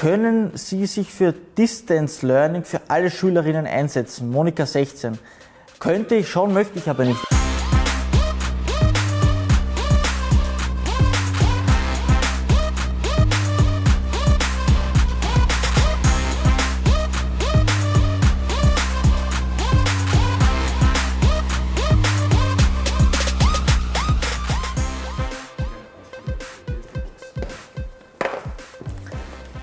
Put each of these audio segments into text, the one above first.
können Sie sich für Distance Learning für alle Schülerinnen einsetzen? Monika 16. Könnte ich schon, möchte ich aber nicht.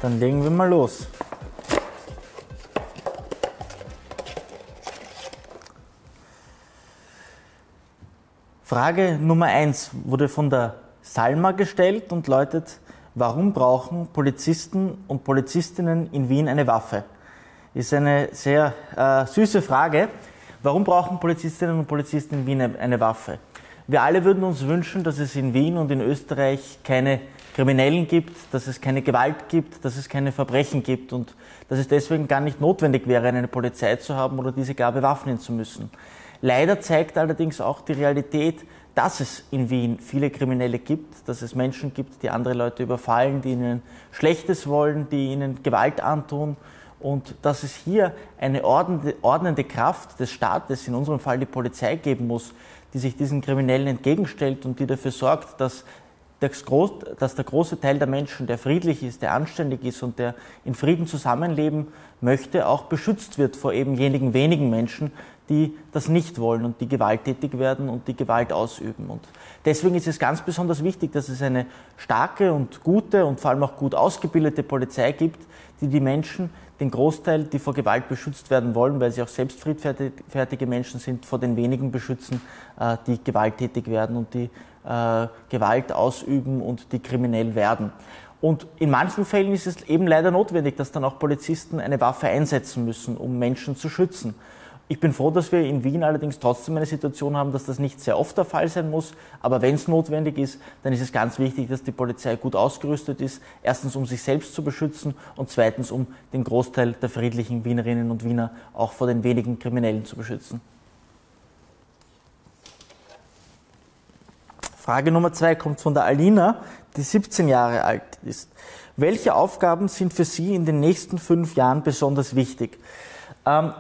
Dann legen wir mal los. Frage Nummer 1 wurde von der Salma gestellt und lautet, warum brauchen Polizisten und Polizistinnen in Wien eine Waffe? Ist eine sehr äh, süße Frage. Warum brauchen Polizistinnen und Polizisten in Wien eine Waffe? Wir alle würden uns wünschen, dass es in Wien und in Österreich keine Kriminellen gibt, dass es keine Gewalt gibt, dass es keine Verbrechen gibt und dass es deswegen gar nicht notwendig wäre, eine Polizei zu haben oder diese gar bewaffnen zu müssen. Leider zeigt allerdings auch die Realität, dass es in Wien viele Kriminelle gibt, dass es Menschen gibt, die andere Leute überfallen, die ihnen Schlechtes wollen, die ihnen Gewalt antun und dass es hier eine ordnende Kraft des Staates, in unserem Fall die Polizei, geben muss, die sich diesen Kriminellen entgegenstellt und die dafür sorgt, dass dass der große Teil der Menschen, der friedlich ist, der anständig ist und der in Frieden zusammenleben möchte, auch beschützt wird vor eben jenigen wenigen Menschen, die das nicht wollen und die gewalttätig werden und die Gewalt ausüben. Und deswegen ist es ganz besonders wichtig, dass es eine starke und gute und vor allem auch gut ausgebildete Polizei gibt, die die Menschen, den Großteil, die vor Gewalt beschützt werden wollen, weil sie auch selbst friedfertige Menschen sind, vor den wenigen beschützen, äh, die gewalttätig werden und die äh, Gewalt ausüben und die kriminell werden. Und in manchen Fällen ist es eben leider notwendig, dass dann auch Polizisten eine Waffe einsetzen müssen, um Menschen zu schützen. Ich bin froh, dass wir in Wien allerdings trotzdem eine Situation haben, dass das nicht sehr oft der Fall sein muss. Aber wenn es notwendig ist, dann ist es ganz wichtig, dass die Polizei gut ausgerüstet ist. Erstens, um sich selbst zu beschützen und zweitens, um den Großteil der friedlichen Wienerinnen und Wiener auch vor den wenigen Kriminellen zu beschützen. Frage Nummer zwei kommt von der Alina, die 17 Jahre alt ist. Welche Aufgaben sind für Sie in den nächsten fünf Jahren besonders wichtig? Ähm,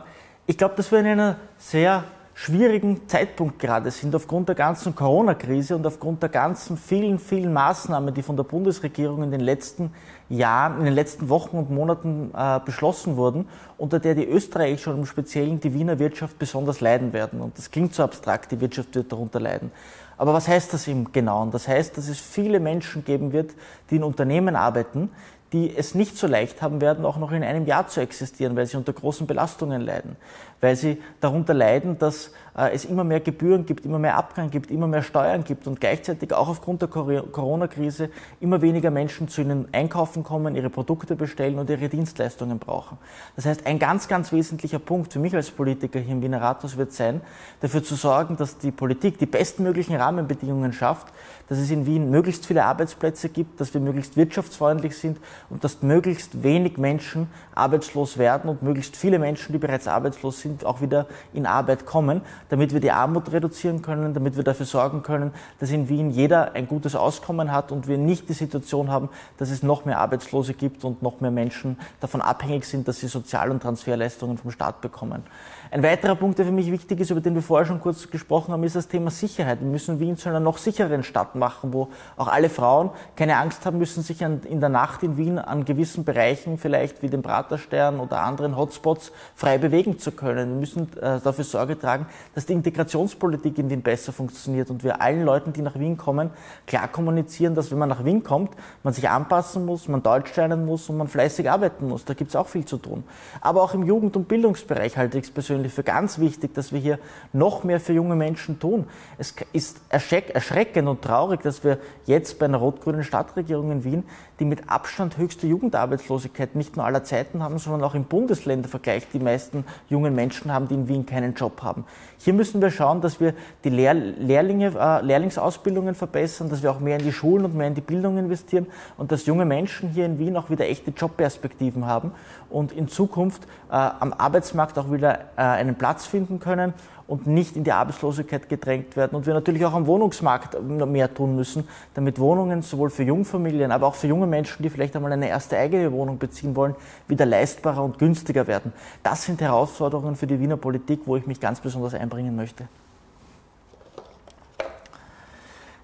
ich glaube, dass wir in einer sehr schwierigen Zeitpunkt gerade sind, aufgrund der ganzen Corona-Krise und aufgrund der ganzen vielen, vielen Maßnahmen, die von der Bundesregierung in den letzten Jahren, in den letzten Wochen und Monaten äh, beschlossen wurden, unter der die österreichische und im Speziellen die Wiener Wirtschaft besonders leiden werden. Und das klingt so abstrakt, die Wirtschaft wird darunter leiden. Aber was heißt das im Genauen? Das heißt, dass es viele Menschen geben wird, die in Unternehmen arbeiten, die es nicht so leicht haben werden, auch noch in einem Jahr zu existieren, weil sie unter großen Belastungen leiden, weil sie darunter leiden, dass äh, es immer mehr Gebühren gibt, immer mehr Abgang gibt, immer mehr Steuern gibt und gleichzeitig auch aufgrund der Corona-Krise immer weniger Menschen zu ihnen einkaufen kommen, ihre Produkte bestellen und ihre Dienstleistungen brauchen. Das heißt, ein ganz, ganz wesentlicher Punkt für mich als Politiker hier im Wiener Rathaus wird sein, dafür zu sorgen, dass die Politik die bestmöglichen Rahmenbedingungen schafft, dass es in Wien möglichst viele Arbeitsplätze gibt, dass wir möglichst wirtschaftsfreundlich sind und dass möglichst wenig Menschen arbeitslos werden und möglichst viele Menschen, die bereits arbeitslos sind, auch wieder in Arbeit kommen, damit wir die Armut reduzieren können, damit wir dafür sorgen können, dass in Wien jeder ein gutes Auskommen hat und wir nicht die Situation haben, dass es noch mehr Arbeitslose gibt und noch mehr Menschen davon abhängig sind, dass sie Sozial- und Transferleistungen vom Staat bekommen. Ein weiterer Punkt, der für mich wichtig ist, über den wir vorher schon kurz gesprochen haben, ist das Thema Sicherheit. Wir müssen Wien zu einer noch sichereren Stadt machen, wo auch alle Frauen keine Angst haben müssen, sich in der Nacht in Wien an gewissen Bereichen, vielleicht wie dem Praterstern oder anderen Hotspots, frei bewegen zu können. Wir müssen äh, dafür Sorge tragen, dass die Integrationspolitik in Wien besser funktioniert und wir allen Leuten, die nach Wien kommen, klar kommunizieren, dass wenn man nach Wien kommt, man sich anpassen muss, man Deutsch lernen muss und man fleißig arbeiten muss. Da gibt es auch viel zu tun. Aber auch im Jugend- und Bildungsbereich halte ich es persönlich persönlich für ganz wichtig, dass wir hier noch mehr für junge Menschen tun. Es ist erschreckend und traurig, dass wir jetzt bei einer rot-grünen Stadtregierung in Wien die mit Abstand höchste Jugendarbeitslosigkeit nicht nur aller Zeiten haben, sondern auch im Bundesländervergleich die meisten jungen Menschen haben, die in Wien keinen Job haben. Hier müssen wir schauen, dass wir die Lehr Lehrlinge, äh, Lehrlingsausbildungen verbessern, dass wir auch mehr in die Schulen und mehr in die Bildung investieren und dass junge Menschen hier in Wien auch wieder echte Jobperspektiven haben und in Zukunft äh, am Arbeitsmarkt auch wieder äh, einen Platz finden können und nicht in die Arbeitslosigkeit gedrängt werden. Und wir natürlich auch am Wohnungsmarkt mehr tun müssen, damit Wohnungen sowohl für Jungfamilien, aber auch für junge Menschen, die vielleicht einmal eine erste eigene Wohnung beziehen wollen, wieder leistbarer und günstiger werden. Das sind Herausforderungen für die Wiener Politik, wo ich mich ganz besonders einbringen möchte.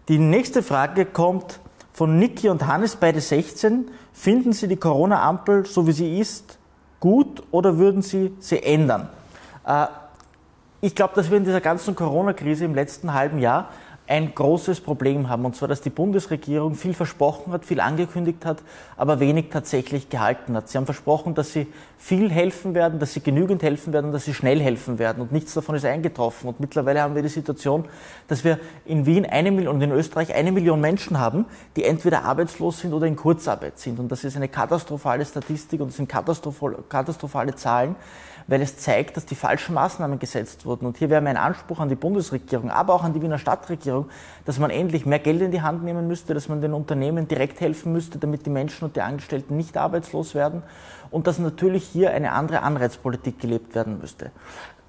Die nächste Frage kommt von Niki und Hannes, beide 16. Finden Sie die Corona-Ampel, so wie sie ist, gut oder würden Sie sie ändern? Äh, ich glaube, dass wir in dieser ganzen Corona-Krise im letzten halben Jahr ein großes Problem haben, und zwar, dass die Bundesregierung viel versprochen hat, viel angekündigt hat, aber wenig tatsächlich gehalten hat. Sie haben versprochen, dass sie viel helfen werden, dass sie genügend helfen werden, dass sie schnell helfen werden, und nichts davon ist eingetroffen. Und mittlerweile haben wir die Situation, dass wir in Wien eine Million und in Österreich eine Million Menschen haben, die entweder arbeitslos sind oder in Kurzarbeit sind. Und das ist eine katastrophale Statistik und das sind katastrophale Zahlen weil es zeigt, dass die falschen Maßnahmen gesetzt wurden. Und hier wäre mein Anspruch an die Bundesregierung, aber auch an die Wiener Stadtregierung, dass man endlich mehr Geld in die Hand nehmen müsste, dass man den Unternehmen direkt helfen müsste, damit die Menschen und die Angestellten nicht arbeitslos werden und dass natürlich hier eine andere Anreizpolitik gelebt werden müsste.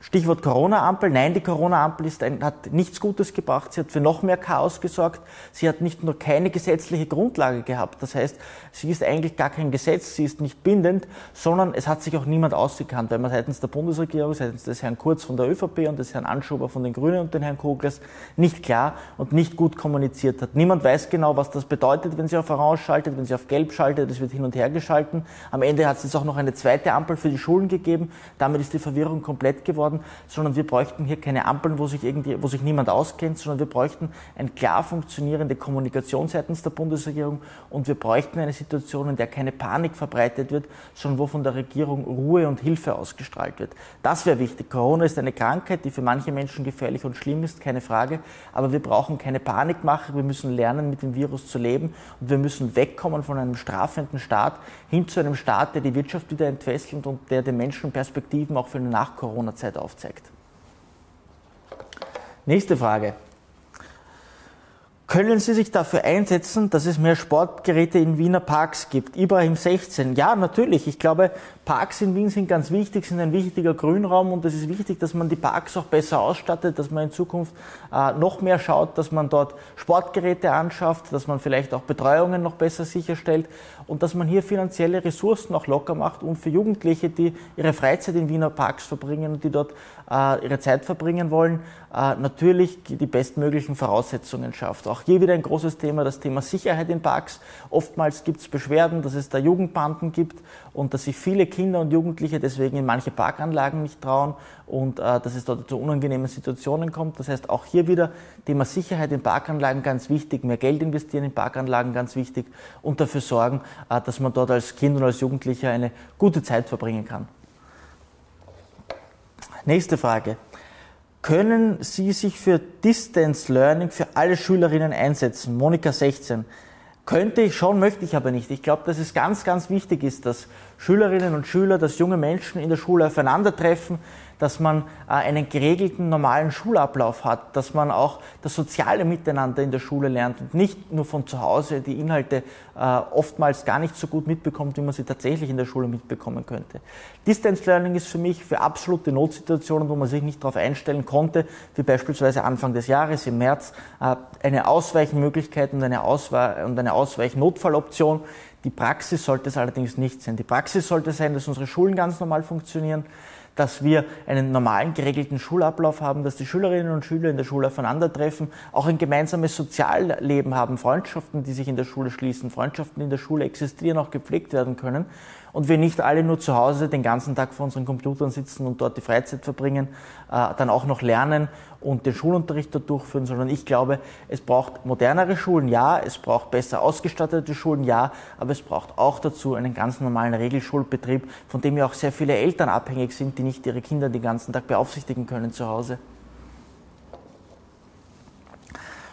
Stichwort Corona-Ampel. Nein, die Corona-Ampel hat nichts Gutes gebracht. Sie hat für noch mehr Chaos gesorgt. Sie hat nicht nur keine gesetzliche Grundlage gehabt. Das heißt, sie ist eigentlich gar kein Gesetz, sie ist nicht bindend, sondern es hat sich auch niemand ausgekannt, weil man seitens der Bundesregierung, seitens des Herrn Kurz von der ÖVP und des Herrn Anschober von den Grünen und den Herrn Koglers nicht klar und nicht gut kommuniziert hat. Niemand weiß genau, was das bedeutet, wenn sie auf Orange schaltet, wenn sie auf Gelb schaltet. Es wird hin und her geschalten. Am Ende hat es jetzt auch noch eine zweite Ampel für die Schulen gegeben. Damit ist die Verwirrung komplett geworden worden, sondern wir bräuchten hier keine Ampeln, wo sich, irgendwie, wo sich niemand auskennt, sondern wir bräuchten eine klar funktionierende Kommunikation seitens der Bundesregierung und wir bräuchten eine Situation, in der keine Panik verbreitet wird, sondern wo von der Regierung Ruhe und Hilfe ausgestrahlt wird. Das wäre wichtig. Corona ist eine Krankheit, die für manche Menschen gefährlich und schlimm ist, keine Frage, aber wir brauchen keine Panikmache, wir müssen lernen, mit dem Virus zu leben und wir müssen wegkommen von einem strafenden Staat hin zu einem Staat, der die Wirtschaft wieder entfesselt und der den Menschen Perspektiven auch für eine Nach-Corona-Zeit aufzeigt. Nächste Frage. Können Sie sich dafür einsetzen, dass es mehr Sportgeräte in Wiener Parks gibt? Ibrahim 16. Ja, natürlich. Ich glaube, Parks in Wien sind ganz wichtig, sind ein wichtiger Grünraum und es ist wichtig, dass man die Parks auch besser ausstattet, dass man in Zukunft äh, noch mehr schaut, dass man dort Sportgeräte anschafft, dass man vielleicht auch Betreuungen noch besser sicherstellt und dass man hier finanzielle Ressourcen auch locker macht, um für Jugendliche, die ihre Freizeit in Wiener Parks verbringen und die dort äh, ihre Zeit verbringen wollen, äh, natürlich die bestmöglichen Voraussetzungen schafft. Auch hier wieder ein großes Thema, das Thema Sicherheit in Parks. Oftmals gibt es Beschwerden, dass es da Jugendbanden gibt und dass sich viele Kinder und Jugendliche deswegen in manche Parkanlagen nicht trauen und äh, dass es dort zu unangenehmen Situationen kommt. Das heißt, auch hier wieder Thema Sicherheit in Parkanlagen ganz wichtig, mehr Geld investieren in Parkanlagen ganz wichtig und dafür sorgen, äh, dass man dort als Kind und als Jugendlicher eine gute Zeit verbringen kann. Nächste Frage können Sie sich für Distance Learning für alle Schülerinnen einsetzen? Monika 16. Könnte ich schon, möchte ich aber nicht. Ich glaube, dass es ganz, ganz wichtig ist, dass Schülerinnen und Schüler, dass junge Menschen in der Schule aufeinandertreffen, dass man äh, einen geregelten, normalen Schulablauf hat, dass man auch das soziale Miteinander in der Schule lernt und nicht nur von zu Hause die Inhalte äh, oftmals gar nicht so gut mitbekommt, wie man sie tatsächlich in der Schule mitbekommen könnte. Distance Learning ist für mich für absolute Notsituationen, wo man sich nicht darauf einstellen konnte, wie beispielsweise Anfang des Jahres im März, äh, eine Ausweichmöglichkeit und eine, Ausweich und eine Ausweichnotfalloption. Die Praxis sollte es allerdings nicht sein. Die Praxis sollte sein, dass unsere Schulen ganz normal funktionieren, dass wir einen normalen geregelten Schulablauf haben, dass die Schülerinnen und Schüler in der Schule aufeinandertreffen, auch ein gemeinsames Sozialleben haben, Freundschaften, die sich in der Schule schließen, Freundschaften, in der Schule existieren, auch gepflegt werden können und wir nicht alle nur zu Hause den ganzen Tag vor unseren Computern sitzen und dort die Freizeit verbringen, äh, dann auch noch lernen und den Schulunterricht dort durchführen, sondern ich glaube, es braucht modernere Schulen, ja, es braucht besser ausgestattete Schulen, ja, aber es braucht auch dazu einen ganz normalen Regelschulbetrieb, von dem ja auch sehr viele Eltern abhängig sind, die nicht ihre Kinder den ganzen Tag beaufsichtigen können zu Hause.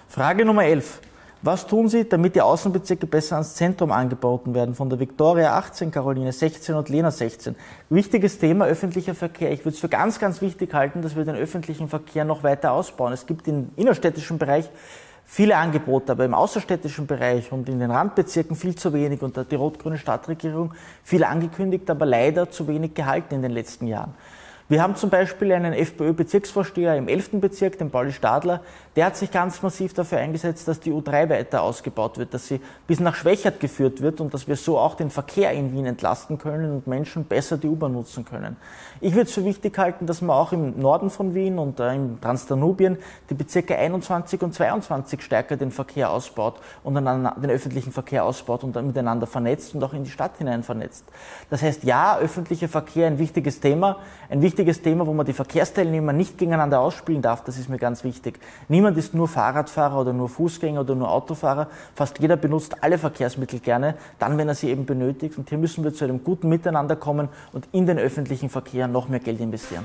Frage Nummer 11. Was tun Sie, damit die Außenbezirke besser ans Zentrum angeboten werden? Von der Viktoria 18, Caroline 16 und Lena 16. Wichtiges Thema öffentlicher Verkehr. Ich würde es für ganz, ganz wichtig halten, dass wir den öffentlichen Verkehr noch weiter ausbauen. Es gibt im innerstädtischen Bereich viele Angebote, aber im außerstädtischen Bereich und in den Randbezirken viel zu wenig. Und da hat die rot-grüne Stadtregierung viel angekündigt, aber leider zu wenig gehalten in den letzten Jahren. Wir haben zum Beispiel einen FPÖ-Bezirksvorsteher im 11. Bezirk, den Pauli Stadler, der hat sich ganz massiv dafür eingesetzt, dass die U3 weiter ausgebaut wird, dass sie bis nach Schwächert geführt wird und dass wir so auch den Verkehr in Wien entlasten können und Menschen besser die U-Bahn nutzen können. Ich würde es für wichtig halten, dass man auch im Norden von Wien und äh, im Transdanubien die Bezirke 21 und 22 stärker den Verkehr ausbaut und den öffentlichen Verkehr ausbaut und miteinander vernetzt und auch in die Stadt hinein vernetzt. Das heißt, ja, öffentlicher Verkehr ein wichtiges Thema, ein wichtiges Thema, wo man die Verkehrsteilnehmer nicht gegeneinander ausspielen darf, das ist mir ganz wichtig. Niemand ist nur Fahrradfahrer oder nur Fußgänger oder nur Autofahrer. Fast jeder benutzt alle Verkehrsmittel gerne, dann, wenn er sie eben benötigt. Und hier müssen wir zu einem guten Miteinander kommen und in den öffentlichen Verkehr noch mehr Geld investieren.